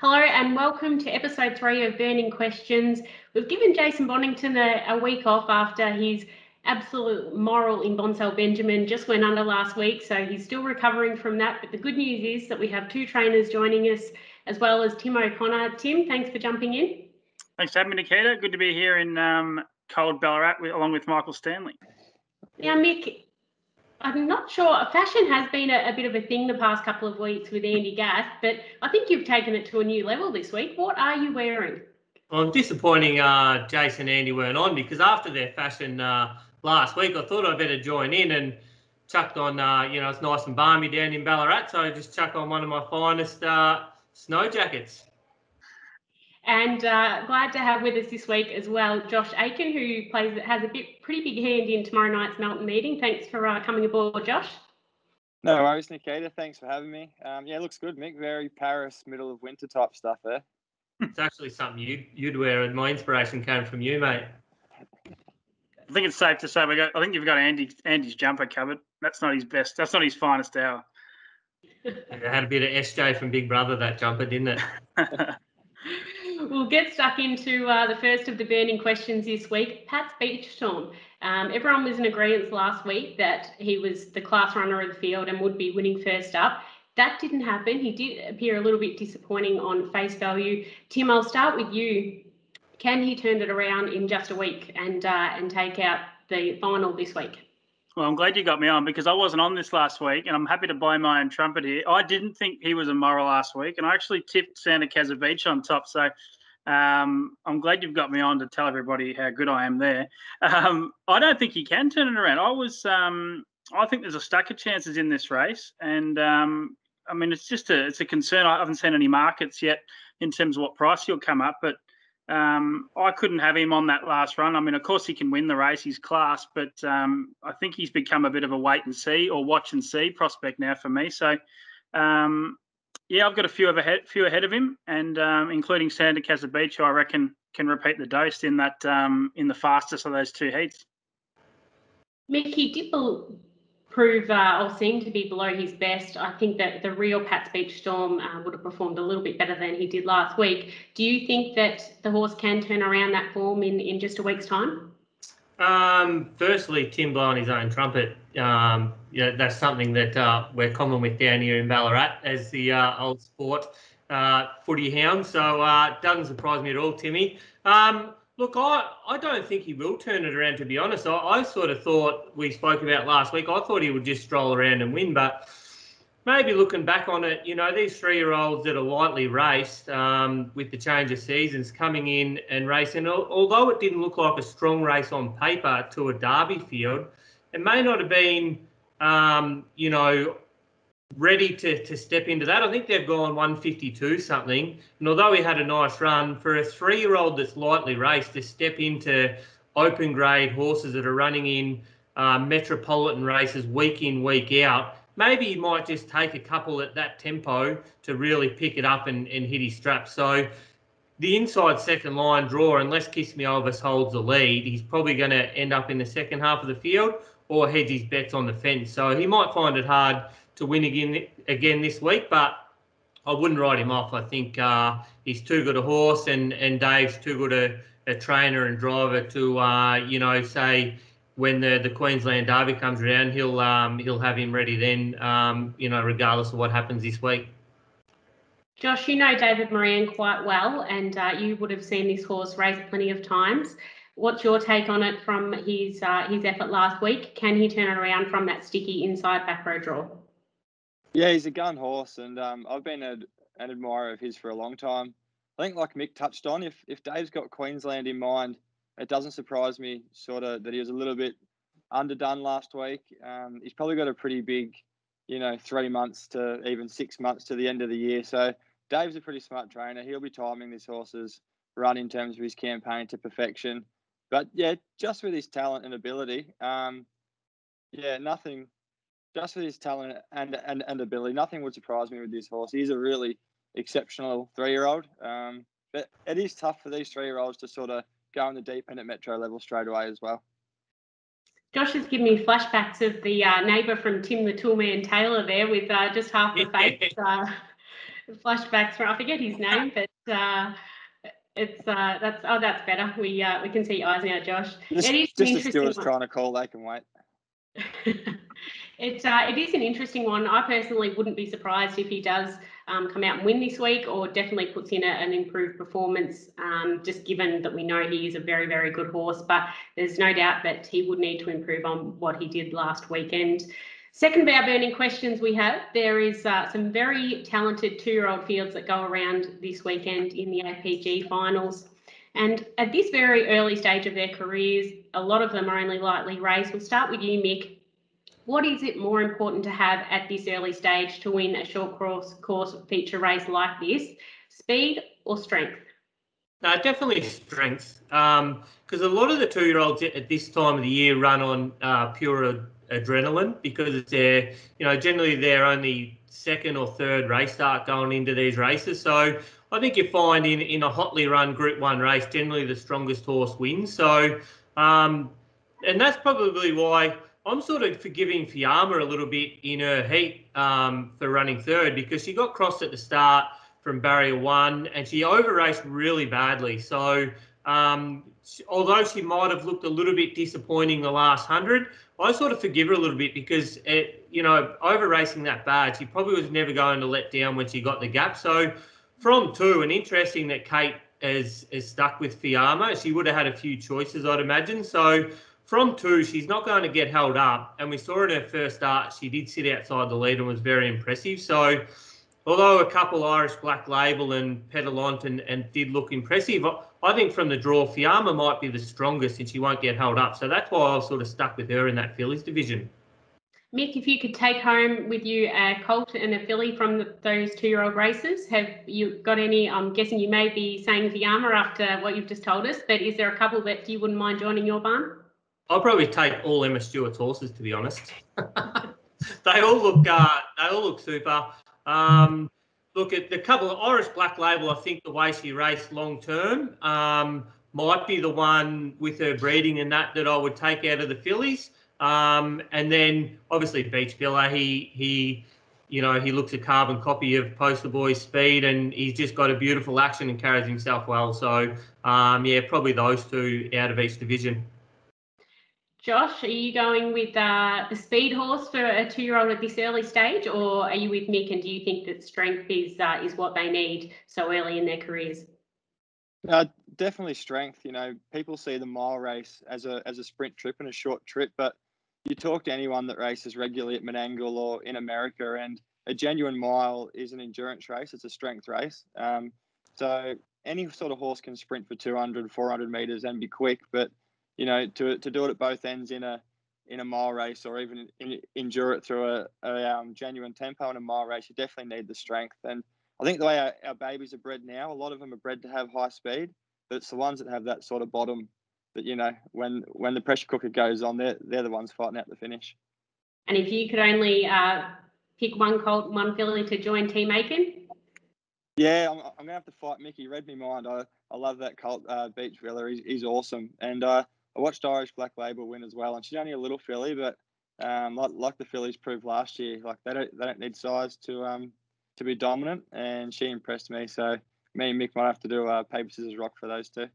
Hello and welcome to episode three of Burning Questions. We've given Jason Bonnington a, a week off after his absolute moral in Bonsell Benjamin just went under last week, so he's still recovering from that. But the good news is that we have two trainers joining us, as well as Tim O'Connor. Tim, thanks for jumping in. Thanks for having me, Nikkita. Good to be here in um, cold Ballarat with, along with Michael Stanley. Now, Mick, I'm not sure. Fashion has been a, a, bit of a thing the past couple of weeks with Andy Gath, but I think you've taken it to a new level this week. What are you wearing? Well, I'm disappointing uh, Jason and Andy weren't on because after their fashion uh, last week, I thought I'd better join in and chucked on, uh, you know, it's nice and balmy down in Ballarat, so I just chuck on one of my finest uh, snow jackets. And uh, glad to have with us this week as well Josh Aiken, who plays has a bit pretty big hand in tomorrow night's Melton meeting. Thanks for uh, coming aboard, Josh. No worries, Nikkita. Thanks for having me. Um, yeah, it looks good, Mick. Very Paris, middle of winter type stuff there. It's actually something you'd, you'd wear, and my inspiration came from you, mate. I think it's safe to say we got. I think you've got Andy Andy's jumper covered. That's not his best. That's not his finest hour. it had a bit of SJ from Big Brother that jumper, didn't it? we'll get stuck into uh, the first of the burning questions this week. Patsbeachstorm. Um, everyone was in agreement last week that he was the class runner of the field and would be winning first up. That didn't happen. He did appear a little bit disappointing on face value. Tim, I'll start with you. Can he turn it around in just a week and uh, and take out the final this week? Well, I'm glad you got me on because I wasn't on this last week, and I'm happy to blow my own trumpet here. I didn't think he was a moral last week, and I actually tipped Santa Beach on top. So um, I'm glad you've got me on to tell everybody how good I am there. Um, I don't think he can turn it around. I was, um, I think there's a stack of chances in this race, and um, I mean it's just a, it's a concern. I haven't seen any markets yet in terms of what price he'll come up, but um, I couldn't have him on that last run. I mean, of course, he can win the race, he's class, but um, I think he's become a bit of a wait and see or watch and see prospect now for me. So, um, yeah, I've got a few ahead, few ahead of him, and um, including Santa Casa Beach, who I reckon can repeat the dose in that um, in the fastest of those two heats. Mickey, did prove uh, or seem to be below his best. I think that the real Patsbeachstorm uh, would have performed a little bit better than he did last week. Do you think that the horse can turn around that form in, in just a week's time? Um, firstly, Tim blowing his own trumpet. Um, yeah, that's something that uh, we're common with down here in Ballarat as the uh, old sport uh, footy hound. So uh, doesn't surprise me at all, Timmy. Um, Look, I, I don't think he will turn it around, to be honest. I, I sort of thought we spoke about last week, I thought he would just stroll around and win, but maybe looking back on it, you know, these three year olds that are lightly raced um, with the change of seasons coming in and racing, although it didn't look like a strong race on paper to a Derby field, it may not have been, um, you know, ready to, to step into that. I think they've gone 152 something. And although he had a nice run, for a three year old that's lightly raced to step into open grade horses that are running in uh, metropolitan races week in, week out, maybe he might just take a couple at that tempo to really pick it up and, and hit his straps. So the inside second line draw, unless Kiss Me Elvis holds the lead, he's probably going to end up in the second half of the field or hedge his bets on the fence. So he might find it hard to win again again this week, but I wouldn't write him off. I think uh, he's too good a horse, and and Dave's too good a, a trainer and driver to uh, you know say when the, the Queensland Derby comes around, he'll um, he'll have him ready then. Um, you know, regardless of what happens this week. Josh, you know David Moran quite well, and uh, you would have seen this horse race plenty of times. What's your take on it from his uh, his effort last week? Can he turn it around from that sticky inside back row draw? Yeah, he's a gun horse, and um, I've been a, an admirer of his for a long time. I think, like Mick touched on, if if Dave's got Queensland in mind, it doesn't surprise me sort of that he was a little bit underdone last week. Um, he's probably got a pretty big, you know, three months to even six months to the end of the year. So Dave's a pretty smart trainer. He'll be timing this horse's run in terms of his campaign to perfection. But yeah, just with his talent and ability, um, yeah, nothing just for his talent and, and, and ability, nothing would surprise me with this horse. He's a really exceptional three year old. Um, but it is tough for these three year olds to sort of go in the deep end at metro level straight away as well. Josh has given me flashbacks of the uh, neighbour from Tim the Toolman Taylor there with uh, just half the face. Uh, flashbacks from I forget his name, but uh, it's uh, that's oh that's better. We uh, we can see your eyes now, Josh. Just, It is just as interesting Stuart's trying to call, they can wait. it uh, it is an interesting one. I personally wouldn't be surprised if he does um, come out and win this week, or definitely puts in a, an improved performance. Um, just given that we know he is a very very good horse, but there's no doubt that he would need to improve on what he did last weekend. Second of our burning questions we have, there is uh, some very talented two-year-old fields that go around this weekend in the APG finals. And at this very early stage of their careers, a lot of them are only lightly raced. We'll start with you, Mick. What is it more important to have at this early stage to win a short course, course feature race like this? Speed or strength? No, definitely strength. Because a lot of the two-year-olds at this time of the year run on uh, pure ad- adrenaline because their, you know, generally their only second or third race start going into these races. So I think you find in in a hotly run Group One race, generally the strongest horse wins. So, um, and that's probably why I'm sort of forgiving Fiamma a little bit in her heat um, for running third because she got crossed at the start from barrier one and she over raced really badly. So um, she- although she might have looked a little bit disappointing the last hundred, I sort of forgive her a little bit because it, you know, over racing that bad, she probably was never going to let down when she got the gap. So from two, and interesting that Kate is is stuck with Fiamma. She would have had a few choices, I'd imagine. So from two, she's not going to get held up. And we saw in her first start, she did sit outside the lead and was very impressive. So although a couple Irish Black Label and Petalont and, and did look impressive, I- think from the draw, Fiamma might be the strongest and she won't get held up. So that's why I was sort of stuck with her in that fillies division. Mick, if you could take home with you a colt and a filly from the, those two-year-old races, have you got any? I'm guessing you may be saying Fiamma after what you've just told us, but is there a couple that you wouldn't mind joining your barn? I'll probably take all Emma Stewart's horses to be honest. they all look uh, they all look super. Um, look at the couple of Irish Black Label. I think the way she raced long term um, might be the one with her breeding and that that I would take out of the fillies. Um, and then obviously Beach Villa. He he. You know, he looks a carbon copy of Poster Boy's speed and he's just got a beautiful action and carries himself well. So, um, yeah, probably those two out of each division. Josh, are you going with uh, the speed horse for a two-year-old at this early stage, or are you with Mick? And do you think that strength is uh, is what they need so early in their careers? Uh, definitely strength. You know, people see the mile race as a as a sprint trip and a short trip, but you talk to anyone that races regularly at Menangle or in America, and a genuine mile is an endurance race. It's a strength race. Um, so any sort of horse can sprint for 200, 400 meters and be quick, but you know, to to do it at both ends in a in a mile race or even in, endure it through a, a um, genuine tempo in a mile race, you definitely need the strength. And I think the way our, our babies are bred now, a lot of them are bred to have high speed, but it's the ones that have that sort of bottom that you know when when the pressure cooker goes on, they're they're the ones fighting out the finish. And if you could only uh, pick one colt, and one filly to join Team Aiken, Yeah, I'm, I'm gonna have to fight Mickey. Read me mind. I, I love that Colt uh, Beach Villa. He's, he's awesome. And uh, I watched Irish Black Label win as well. And she's only a little filly, but um, like, like the fillies proved last year, like they don't they don't need size to um to be dominant. And she impressed me. So me and Mick might have to do a paper scissors rock for those two.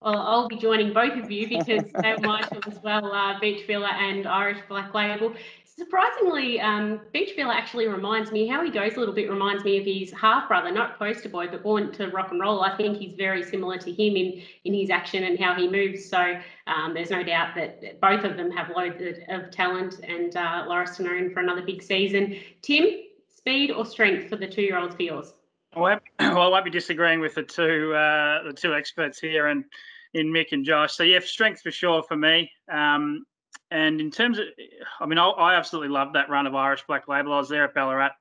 well, I'll be joining both of you because they're my as well, uh, Beach Villa and Irish Black Label. Surprisingly, um, Beach actually reminds me, how he goes a little bit reminds me of his half brother, not poster boy, but born to rock and roll. I think he's very similar to him in, in his action and how he moves. So um, there's no doubt that both of them have loads of, talent and uh, Lauriston are in for another big season. Tim, speed or strength for the two year olds for yours? Well, I won't be disagreeing with the two uh, the two experts here and in Mick and Josh. So yeah, strength for sure for me. Um, and in terms of, I mean, I, I absolutely loved that run of Irish Black Label. I was there at Ballarat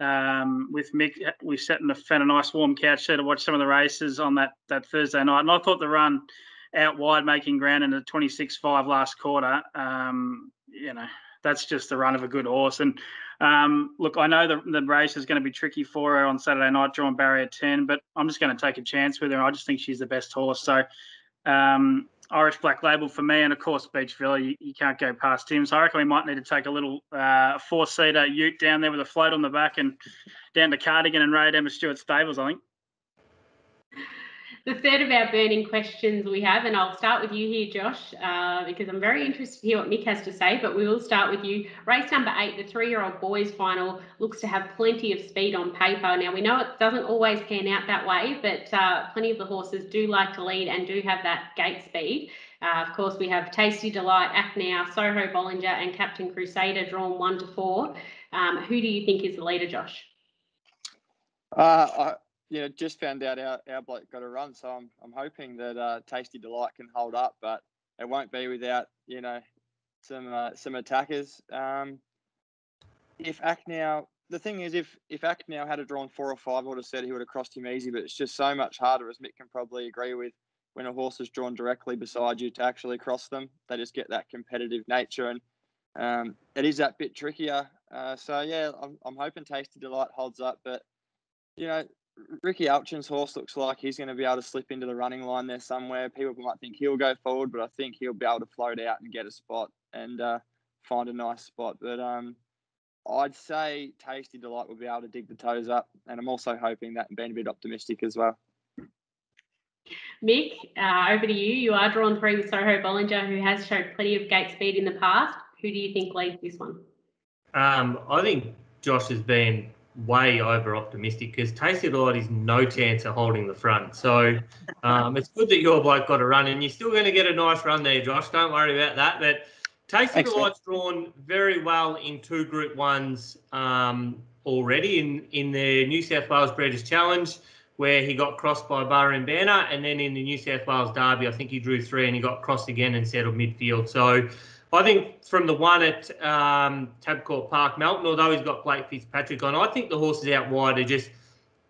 um, with Mick. We sat in a, found a nice warm couch there to watch some of the races on that that Thursday night, and I thought the run out wide, making ground in the 26-5 last quarter. Um, you know, that's just the run of a good horse. And um, look, I know the, the race is going to be tricky for her on Saturday night, drawing barrier 10, but I'm just going to take a chance with her. I just think she's the best horse. So um, Irish Black Label for me, and of course Beach Villa. You, you can't go past him. So I reckon we might need to take a little uh, four-seater Ute down there with a float on the back and down to Cardigan and raid Emma Stewart stables. I think. The third of our burning questions we have, and I'll start with you here, Josh, uh, because I'm very interested to hear what Mick has to say. But we will start with you. Race number eight, the three-year-old boys final, looks to have plenty of speed on paper. Now we know it doesn't always pan out that way, but uh, plenty of the horses do like to lead and do have that gate speed. Uh, of course, we have Tasty Delight, Act Now, Soho Bollinger, and Captain Crusader drawn one to four. Um, who do you think is the leader, Josh? Uh, Know, just found out our, our bloke got a run, so I'm I'm hoping that uh, Tasty Delight can hold up, but it won't be without you know some uh, some attackers. Um, if Acknow, the thing is, if if Acknow had a drawn four or five, I would have said he would have crossed him easy, but it's just so much harder, as Mick can probably agree with, when a horse is drawn directly beside you to actually cross them. They just get that competitive nature, and um, it is that bit trickier. Uh, so yeah, I'm I'm hoping Tasty Delight holds up, but you know, Ricky Alchin's horse looks like he's going to be able to slip into the running line there somewhere. People might think he'll go forward, but I think he'll be able to float out and get a spot and uh, find a nice spot. But um, I'd say Tasty Delight will be able to dig the toes up, and I'm also hoping that and being a bit optimistic as well. Mick, uh, over to you. You are drawn three with Soho Bollinger, who has showed plenty of gate speed in the past. Who do you think leads this one? Um, I think Josh has been way over optimistic because Tasty Delight is no chance of holding the front. So um, it's good that your bloke got a run, and you're still going to get a nice run there, Josh. Don't worry about that. But Tasty Delight's drawn very well in two Group Ones um, already in in the New South Wales Breeders' Challenge. Where he got crossed by Bahrain Banner, and then in the New South Wales Derby, I think he drew three and he got crossed again and settled midfield. So I think from the one at um, Tabcorp Park, Melton, although he's got Blake Fitzpatrick on, I think the horses out wide are just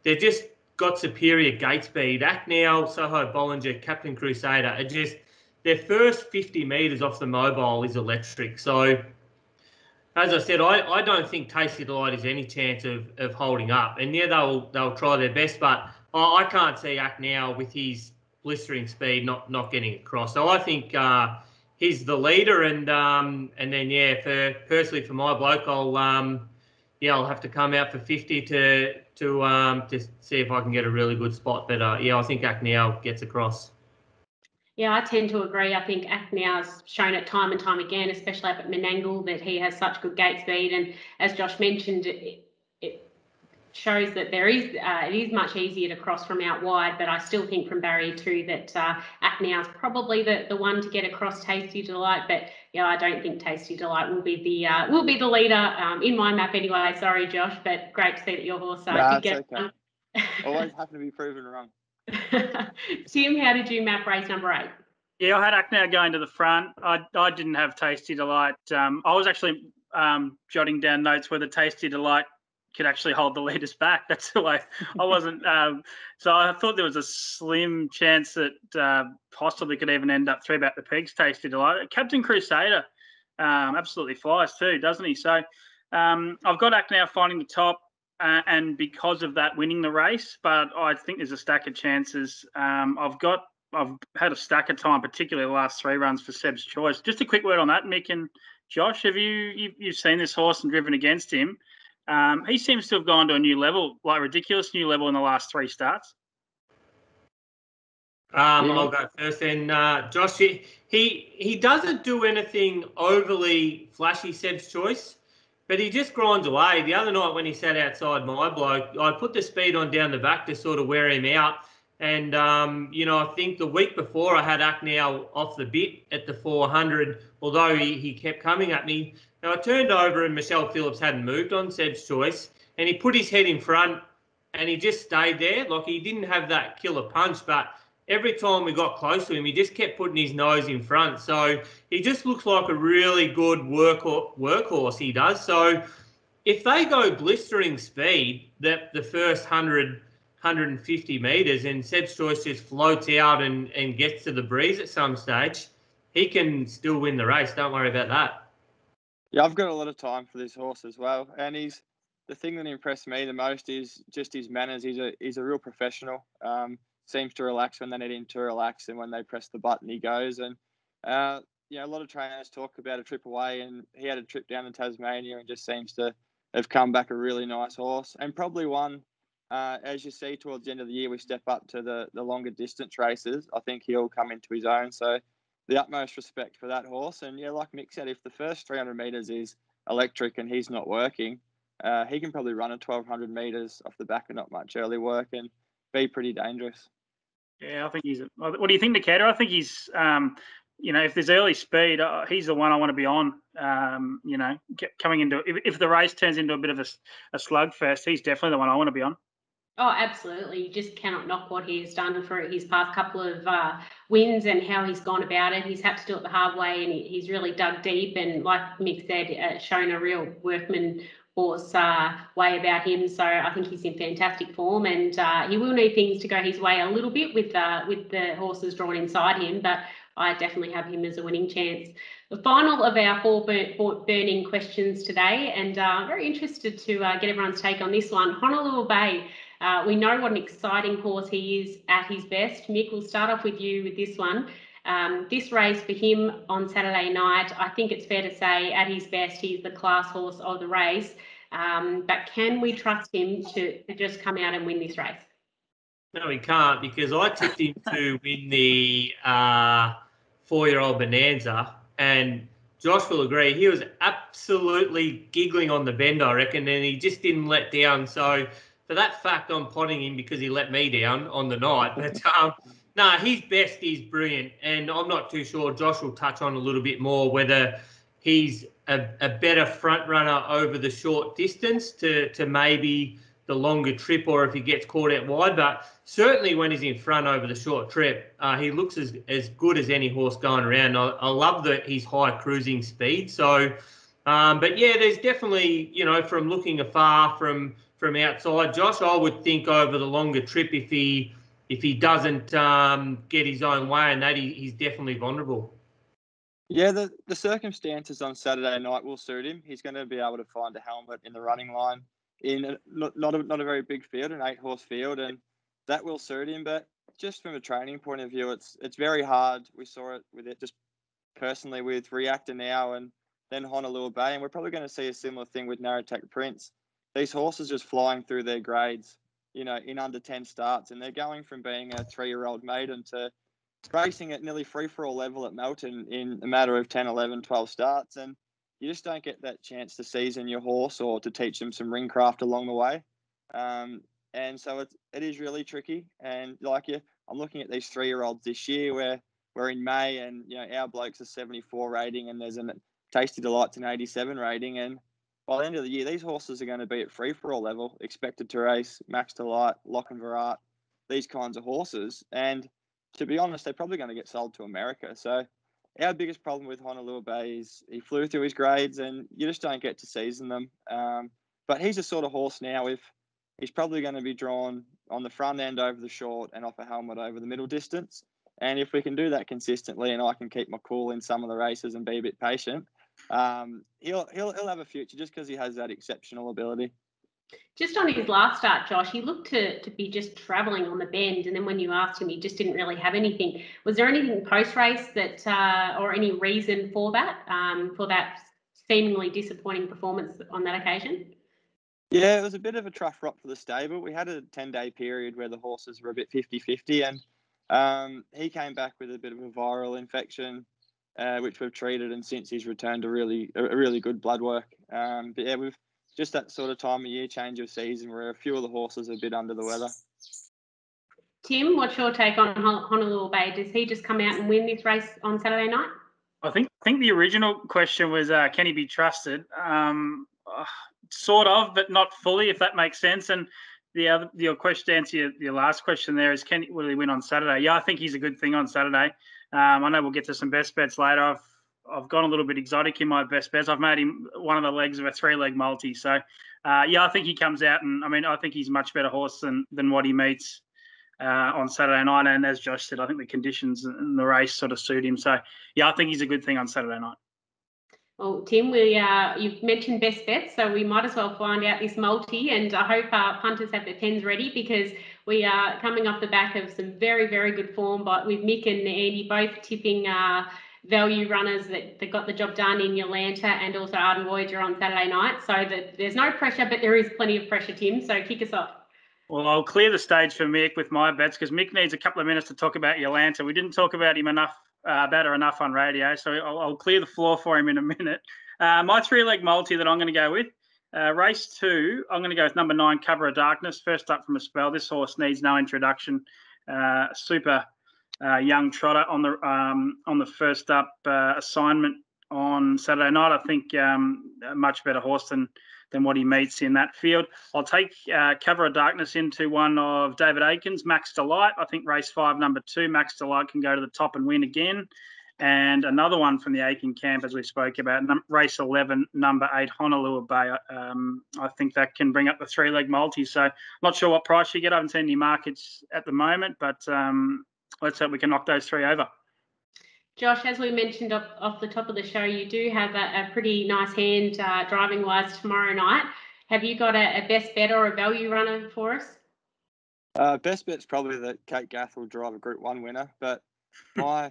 they're just got superior gate speed. Now, Soho Bollinger, Captain Crusader are just their first 50 metres off the mobile is electric. So as I said, I, I don't think Tasty Delight has any chance of, of holding up. And yeah, they'll they'll try their best, but I, I can't see now with his blistering speed not not getting across. So I think. Uh, he's the leader, and um, and then yeah, for personally for my bloke, I'll um, yeah, I'll have to come out for fifty to to um to see if I can get a really good spot. But uh, yeah, I think Acknow gets across. Yeah, I tend to agree. I think Acknow's shown it time and time again, especially up at Menangle, that he has such good gate speed. And as Josh mentioned, it, shows that there is uh, it is much easier to cross from out wide, but I still think from barrier two that uh, Acknow is probably the, the one to get across Tasty Delight. But yeah, I don't think Tasty Delight will be the uh, will be the leader um, in my map anyway. Sorry, Josh, but great to see that your horse uh, nah, did get okay. Always happen to be proven wrong. Tim, how did you map race number eight? Yeah, I had Acknow going to the front. I, I didn't have Tasty Delight. Um, I was actually um, jotting down notes where the Tasty Delight could actually hold the leaders back. That's way I wasn't. Um, so I thought there was a slim chance that uh, possibly could even end up three back the pegs. Tasty delight. Captain Crusader um, absolutely flies too, doesn't he? So um, I've got Act now finding the top. Uh, and because of that, winning the race, but I think there's a stack of chances. Um, I've got, I've had a stack of time, particularly the last three runs for Seb's choice. Just a quick word on that, Mick and Josh. Have you, you you've seen this horse and driven against him? Um, he seems to have gone to a new level, like ridiculous new level in the last three starts. Um, yeah. I'll go first. And uh, Josh, he, he he doesn't do anything overly flashy. Seb's choice, but he just grinds away. The other night when he sat outside my bloke, I put the speed on down the back to sort of wear him out. And um, you know, I think the week before I had Acknow off the bit at the 400, although he, he kept coming at me. Now I turned over and Michelle Phillips hadn't moved on Seb's choice, and he put his head in front and he just stayed there. Like he didn't have that killer punch, but every time we got close to him, he just kept putting his nose in front. So he just looks like a really good work workhorse. He does. So if they go blistering speed, that the first 100, 150 meters, and Seb's choice just floats out and, and gets to the breeze at some stage, he can still win the race. Don't worry about that. Yeah, I've got a lot of time for this horse as well, and he's the thing that impressed me the most is just his manners. He's a he's a real professional. Um, seems to relax when they need him to relax, and when they press the button, he goes. And uh, you know, a lot of trainers talk about a trip away, and he had a trip down to Tasmania, and just seems to have come back a really nice horse, and probably one. Uh, as you see towards the end of the year, we step up to the the longer distance races. I think he'll come into his own. So, the utmost respect for that horse. And yeah, like Mick said, if the first 300 meters is electric and he's not working, uh, he can probably run a 1200 meters off the back of not much early work and be pretty dangerous. Yeah, I think he's. What do you think, Nikkita? I think he's. Um, you know, if there's early speed, uh, he's the one I want to be on. Um, you know, coming into if, if, the race turns into a bit of a, a slugfest, he's definitely the one I want to be on. Oh, absolutely. You just cannot knock what he has done for his past couple of uh, wins and how he's gone about it. He's had to do it the hard way and he, he's really dug deep and, like Mick said, uh, shown a real workman horse uh, way about him. So I think he's in fantastic form, and uh, he will need things to go his way a little bit with uh, with the horses drawn inside him. But I definitely have him as a winning chance. The final of our four burning questions today, and uh, I'm very interested to get everyone's take on this one. Honolua Bay. Uh, we know what an exciting horse he is at his best. Mick, we'll start off with you with this one. Um, this race for him on Saturday night, I think it's fair to say at his best, he's the class horse of the race. Um, but can we trust him to, just come out and win this race? No, he can't because I tipped him to win the uh, four-year-old Bonanza, and Josh will agree he was absolutely giggling on the bend, I reckon, and he just didn't let down. So for that fact, I'm potting him because he let me down on the night. But um, no, nah, his best is brilliant, and I'm not too sure. Josh will touch on a little bit more whether he's a, a better front runner over the short distance to to maybe the longer trip, or if he gets caught out wide. But certainly when he's in front over the short trip, uh, he looks as, as good as any horse going around. I, I love that he's high cruising speed. So, um, but yeah, there's definitely you know from looking afar from from outside, Josh, I would think over the longer trip if he if he doesn't um, get his own way and that he, he's definitely vulnerable. Yeah, the, the circumstances on Saturday night will suit him. He's going to be able to find a helmet in the running line in a, not, not, a, not a very big field, an eight horse field, and that will suit him. But just from a training point of view, it's it's very hard. We saw it with it just personally with Reactor now and then Honolua Bay, and we're probably going to see a similar thing with Narrowtack Prince. These horses just flying through their grades, you know, in under 10 starts, and they're going from being a three year old maiden to racing at nearly free for all level at Melton in a matter of 10, 11, 12 starts. And you just don't get that chance to season your horse or to teach them some ring craft along the way. Um, and so it's, it is really tricky. And like you, I'm looking at these three year olds this year where we're in May and, you know, our blokes are 74 rating and there's a Tasty Delights an 87 rating. And by the end of the year, these horses are going to be at free for all level, expected to race, Max Delight, Lock and Art, these kinds of horses. And to be honest, they're probably going to get sold to America. So our biggest problem with Honolua Bay is he flew through his grades and you just don't get to season them. Um, but he's a sort of horse now if he's probably going to be drawn on the front end over the short and off a helmet over the middle distance. And if we can do that consistently and I can keep my cool in some of the races and be a bit patient, um, he'll, he'll, he'll have a future just because he has that exceptional ability. Just on his last start, Josh, he looked to, to be just travelling on the bend, and then when you asked him, he just didn't really have anything. Was there anything post race that, uh, or any reason for that, um, for that seemingly disappointing performance on that occasion? Yeah, it was a bit of a tough rock for the stable. We had a 10 day period where the horses were a bit 50 50, and um, he came back with a bit of a viral infection, uh, which we've treated, and since he's returned to really a really good blood work. Um, but yeah, we've just that sort of time of year, change of season, where a few of the horses are a bit under the weather. Tim, what's your take on Honolua Bay? Does he just come out and win this race on Saturday night? I think I think the original question was, uh, can he be trusted? Um, uh, sort of, but not fully, if that makes sense. And the other, your question to answer your, your last question there is, can will he win on Saturday? Yeah, I think he's a good thing on Saturday. Um, I know we'll get to some best bets later. I've I've gone a little bit exotic in my best bets. I've made him one of the legs of a three leg multi. So, uh, yeah, I think he comes out, and I mean, I think he's a much better horse than than what he meets uh, on Saturday night. And as Josh said, I think the conditions and the race sort of suit him. So, yeah, I think he's a good thing on Saturday night. Well, Tim, we uh, you've mentioned best bets, so we might as well find out this multi, and I hope our punters have their pens ready because we are coming off the back of some very, very good form, but with Mick and Andy both tipping uh, value runners that, that got the job done in Yolanta and also Arden Voyager on Saturday night. So that there's no pressure, but there is plenty of pressure, Tim. So kick us off. Well, I'll clear the stage for Mick with my bets because Mick needs a couple of minutes to talk about Yolanta. We didn't talk about him enough, uh, about her enough on radio, so I'll, I'll, clear the floor for him in a minute. Uh, my three-leg multi that I'm going to go with, uh, race two, I'm going to go with number nine, Cover of Darkness. First up from a spell. This horse needs no introduction. Uh, super uh, young trotter on the um, on the first up uh, assignment on Saturday night. I think um, a much better horse than than what he meets in that field. I'll take uh, Cover of Darkness into one of David Aikens, Max Delight. I think race five, number two, Max Delight can go to the top and win again. And another one from the Aiken camp, as we spoke about, num- race 11, number eight, Honolua Bay. Um, I think that can bring up the three leg multi. So, not sure what price you get. I haven't seen any markets at the moment, but um, let's hope we can knock those three over. Josh, as we mentioned off, off the top of the show, you do have a, a pretty nice hand uh, driving wise tomorrow night. Have you got a, a, best bet or a value runner for us? Uh, best bet's probably that Kate Gath will drive a Group One winner, but my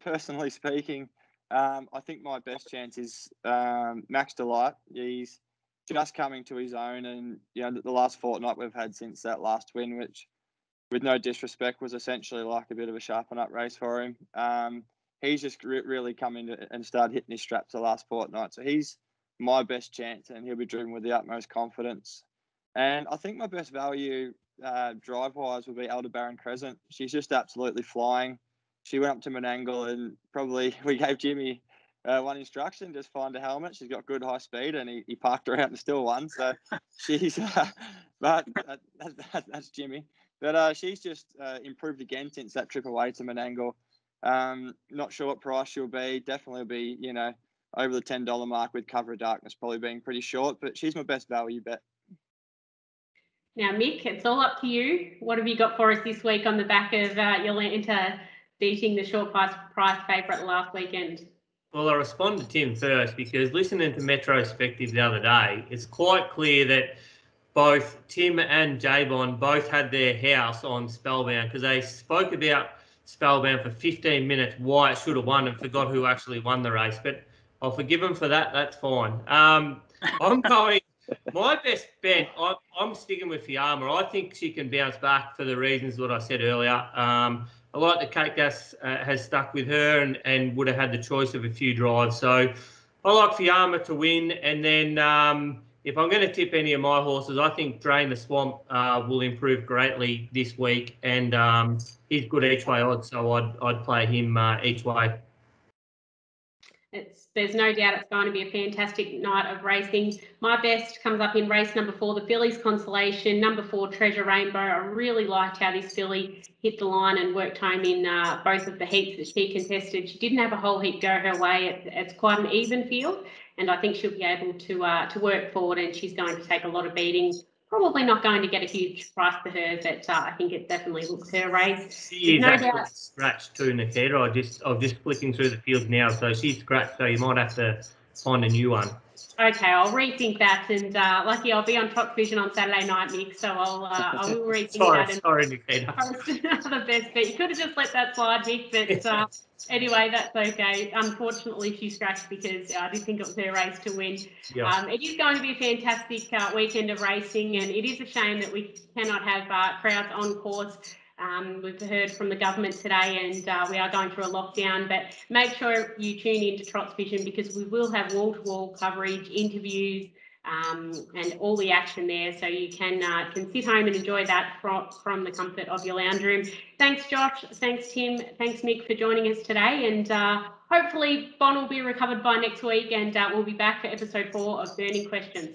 personally speaking, um, I think my best chance is um, Max Delight. He's just coming to his own, and you know the last fortnight we've had since that last win, which with no disrespect, was essentially like a bit of a sharpen up race for him. Um, he's just re- really come in and started hitting his straps the last fortnight. So he's my best chance, and he'll be driven with the utmost confidence. And I think my best value uh, drive wise will be Aldebaran Crescent. She's just absolutely flying. She went up to Menangle and probably we gave Jimmy uh, one instruction: just find a helmet. She's got good high speed, and he, he parked her out and still won. So she's, uh, but that, that, that's Jimmy. But uh, she's just uh, improved again since that trip away to Menangle. Um, not sure what price she'll be. Definitely be, you know, over the ten dollar mark with Cover of Darkness probably being pretty short. But she's my best value bet. Now, Mick, it's all up to you. What have you got for us this week on the back of uh, Yolanta beating the short price price favourite last weekend? Well, I respond to Tim first because listening to Metrospective the other day, it's quite clear that both Tim and Jabon both had their house on Spellbound because they spoke about Spellbound for 15 minutes why it should have won and forgot who actually won the race. But I'll forgive him for that. That's fine. Um, I'm going. My best bet. I'm, I'm sticking with Fiamma. I think she can bounce back for the reasons what I said earlier. Um, I like the Kate Gath uh, has stuck with her and, and would have had the choice of a few drives. So I like Fiamma to win, and then. Um, if I'm going to tip any of my horses, I think Drain the Swamp uh, will improve greatly this week, and um, he's good each way odds, so I'd I'd play him uh, each way. It's there's no doubt it's going to be a fantastic night of racing. My best comes up in race number four, the Fillies Consolation. Number four, Treasure Rainbow. I really liked how this filly hit the line and worked home in uh, both of the heats that she contested. She didn't have a whole heat go her way. It, it's quite an even field and I think she'll be able to uh, to work forward. And she's going to take a lot of beatings. Probably not going to get a huge price for her, but uh, I think it definitely looks her race. She is no doubt. scratched too, Nikkita. I just I'm just flicking through the field now, so she's scratched. So you might have to find a new one. Okay, I'll rethink that, and uh, lucky I'll be on Trots Vision on Saturday night, Nick. So I'll uh, I will rethink sorry, that. Sorry, Nikkita. the best, but you could have just let that slide, Nick. But uh, anyway, that's okay. Unfortunately, she scratched because uh, I did think it was her race to win. Yeah. Um, it is going to be a fantastic uh, weekend of racing, and it is a shame that we cannot have uh, crowds on course. Um, we've heard from the government today and uh, we are going through a lockdown, but make sure you tune into Trots Vision because we will have wall to wall coverage, interviews, um, and all the action there. So you can uh, can sit home and enjoy that from, from the comfort of your lounge room. Thanks, Josh. Thanks, Tim. Thanks, Mick, for joining us today. And uh, hopefully, Bon will be recovered by next week and uh, we'll be back for episode four of Burning Questions.